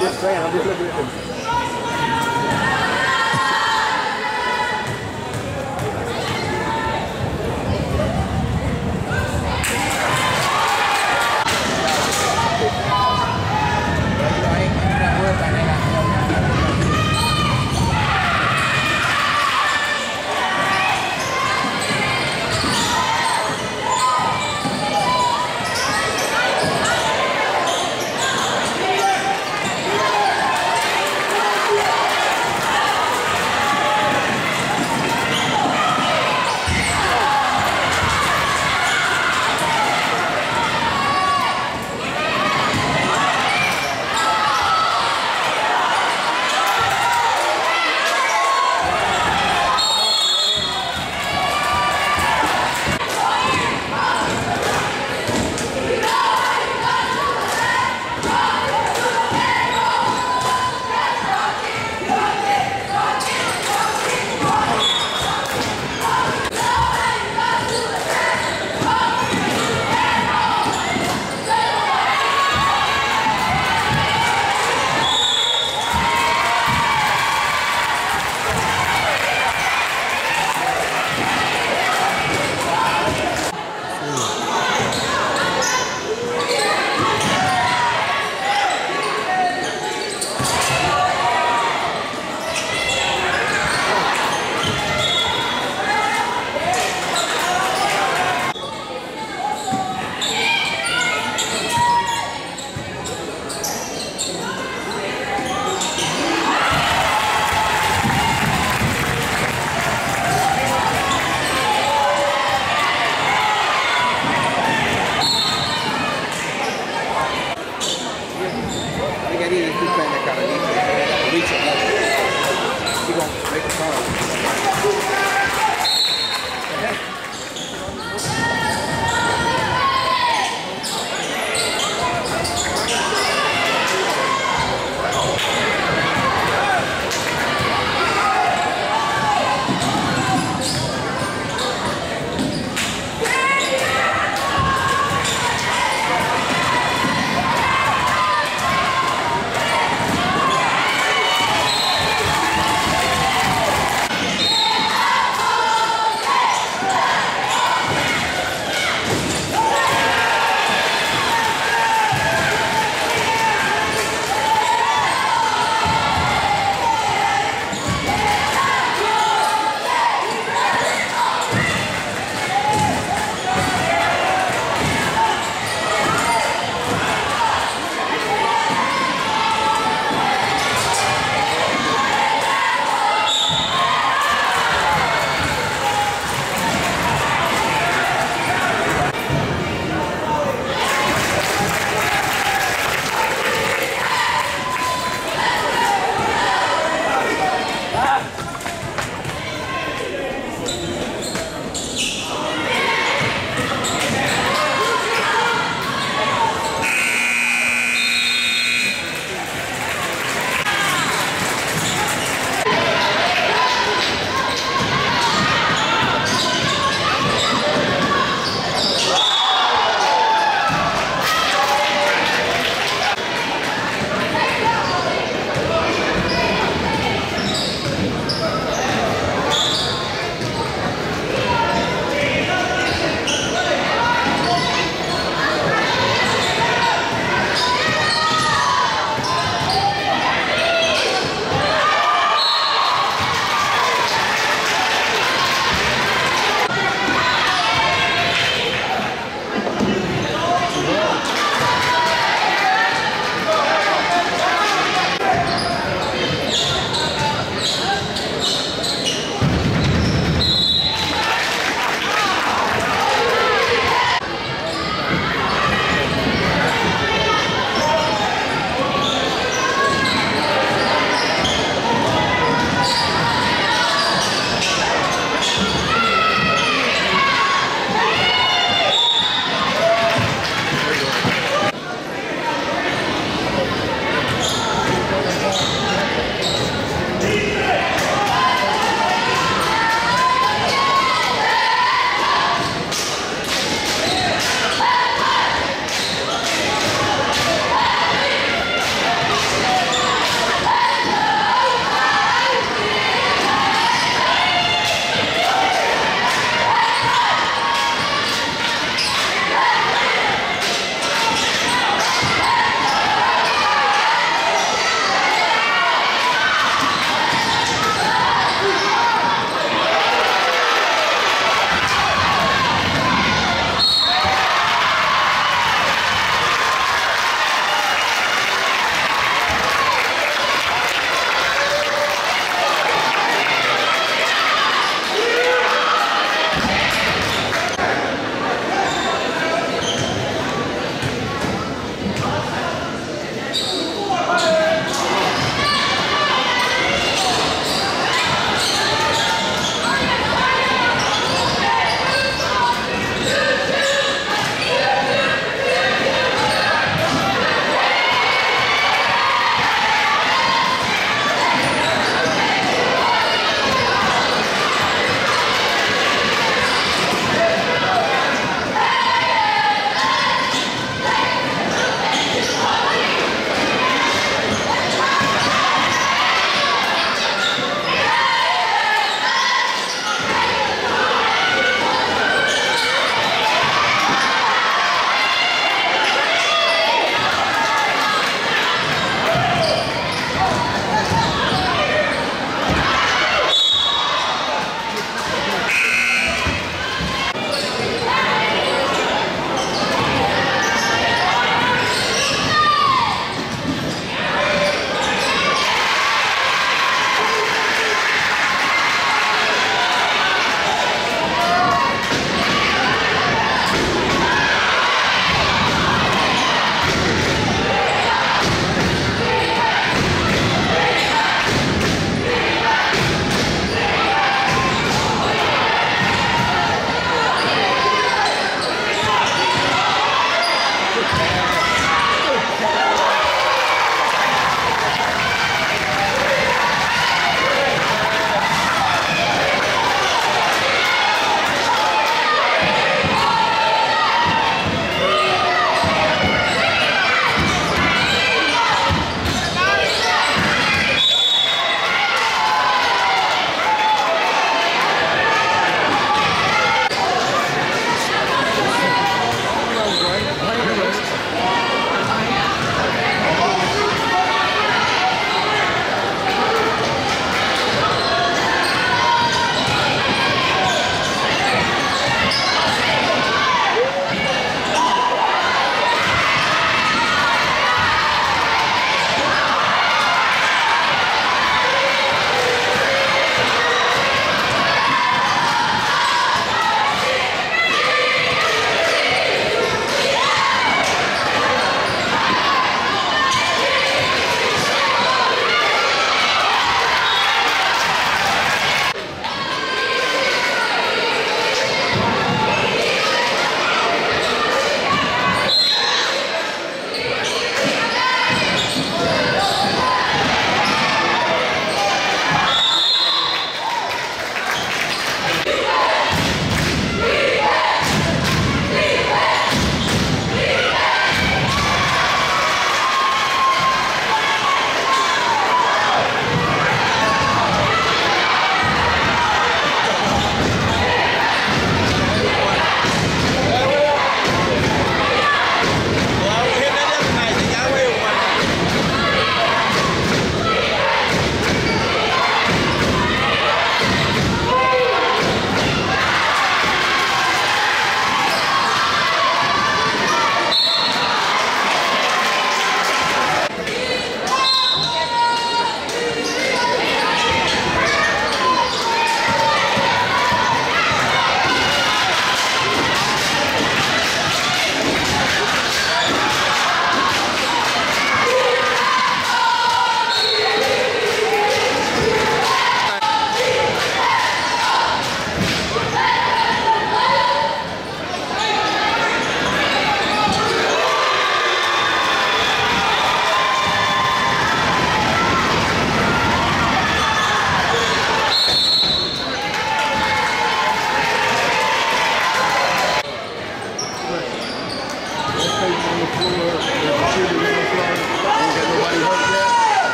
just saying, I'm just looking at them.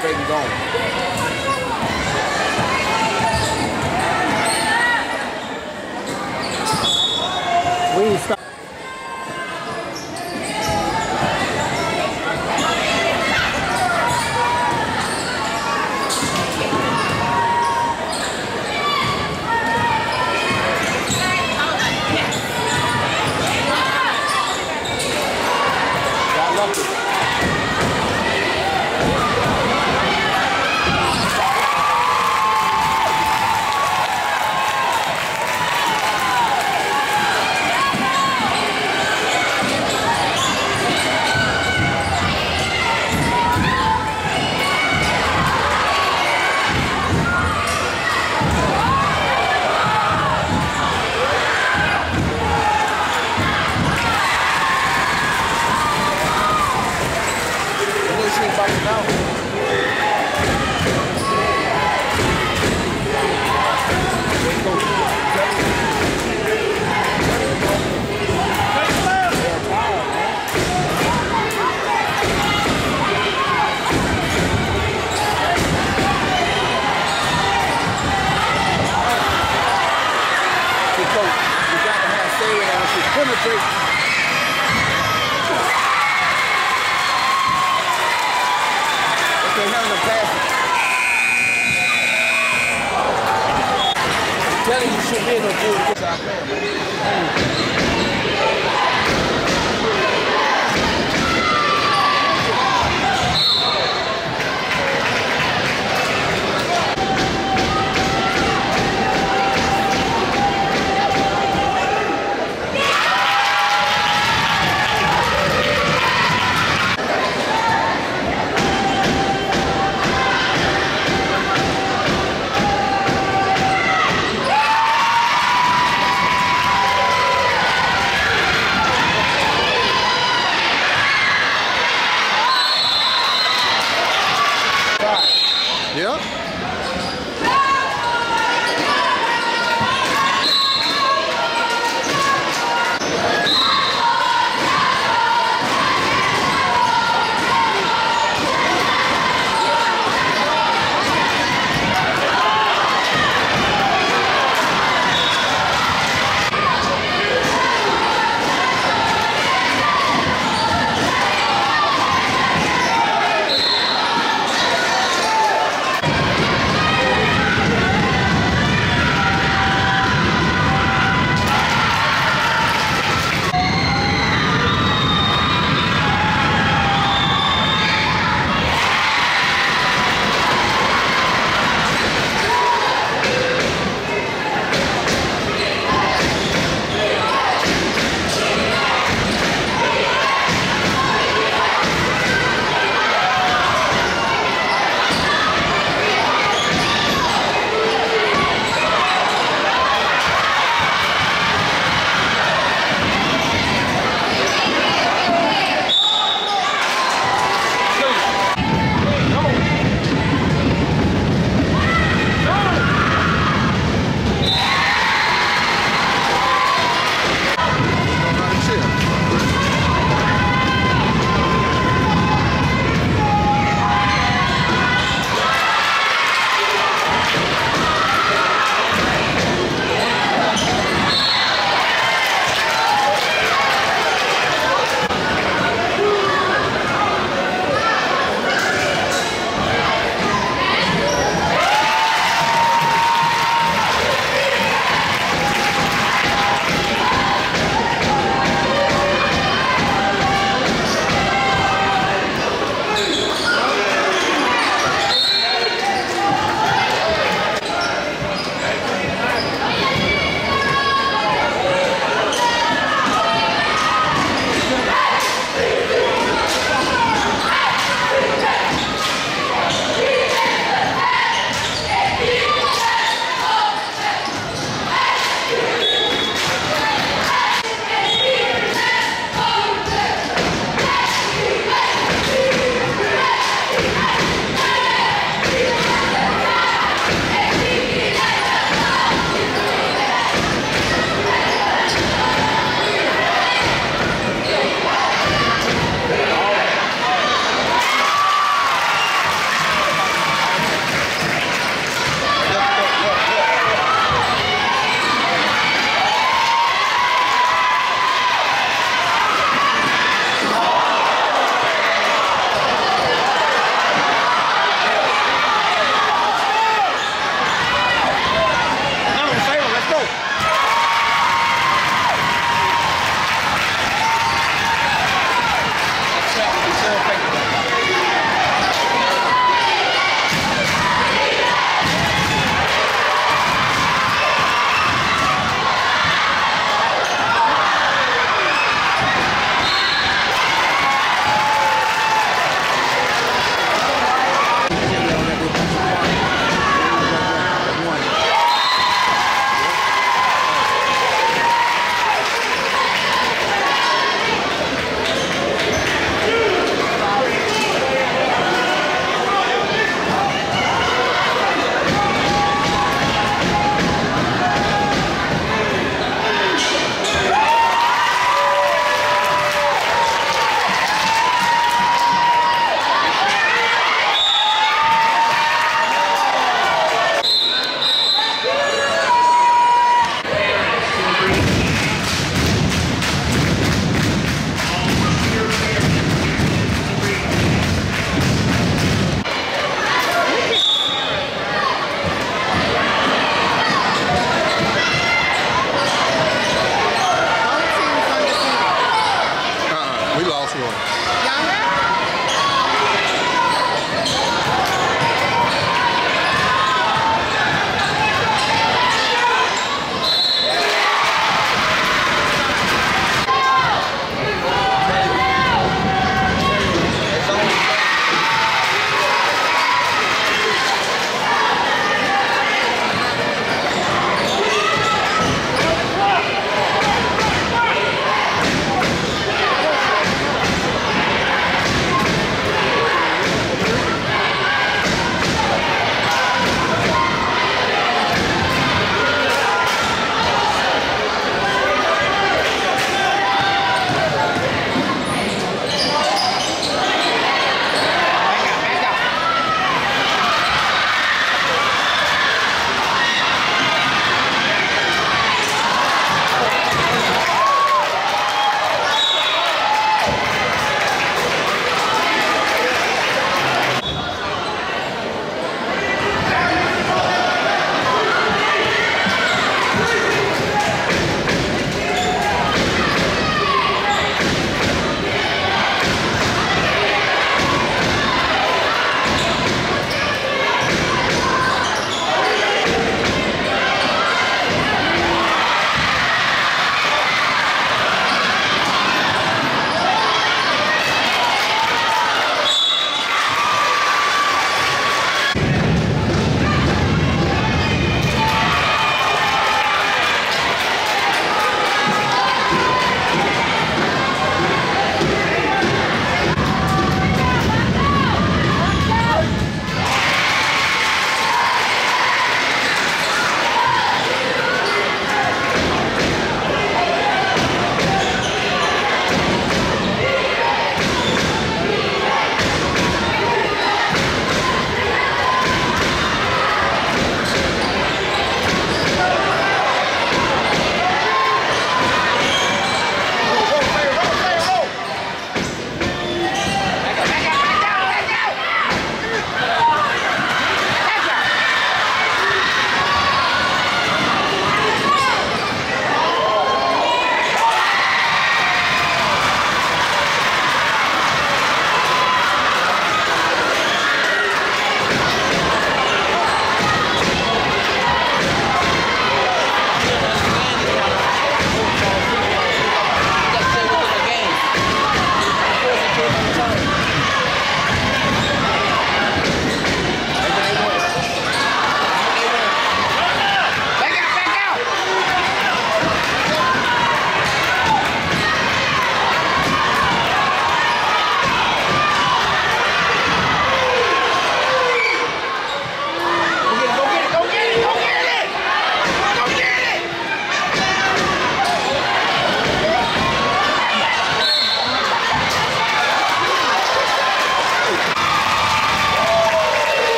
Baby gone. We penetrate Okay, now the pass. I'm telling you, should be able to do it.